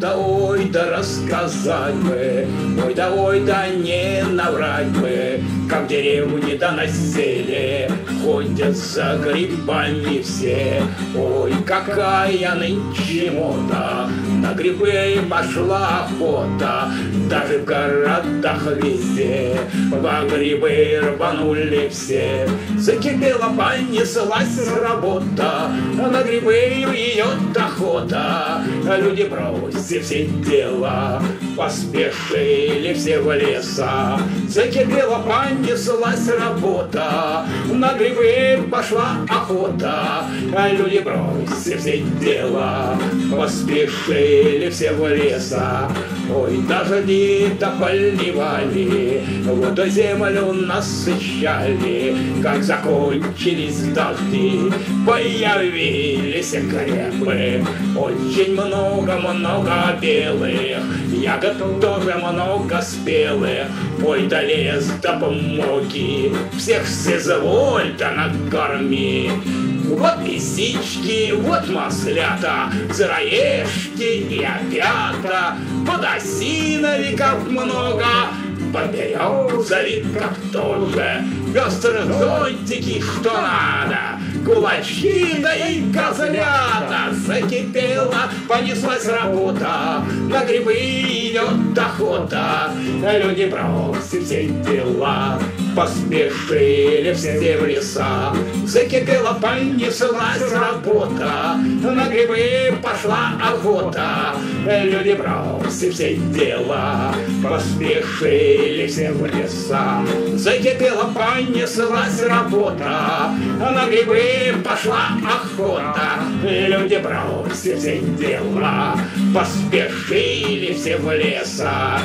да ой, да рассказать бы, ой, да ой, да не наврать бы, как деревни да на ходят за грибами все. Ой, какая нынче мода, на грибы пошла охота, даже в городах везде по грибы рванули все. Закипела, понеслась работа, на грибы ее охота. Люди бросив все дела, поспешили все в леса. Закипела, понеслась работа, на грибы пошла охота. Люди бросив все дела, поспешили все в леса. Ой, даже не-то поливали, вот землю насыщали, как закончились дожди, появились грибы. Очень много-много белых, ягод тоже много спелых. Ой, да лес, да помоги, всех соизволь да накорми. Вот лисички, вот маслята, сыроежки и опята, подосиновиков много, подберезовиков тоже, пестрых зонтики, что надо, кулачки да и козлята. Закипела, понеслась работа, на грибы идет охота. Люди бросив все дела, поспешили все в леса. Закипела, понеслась работа, на грибы пошла охота. Люди бросив все дела, поспешили все в леса. Закипела, понеслась работа, на грибы пошла охота. Люди бросив все дела, поспешили все в леса.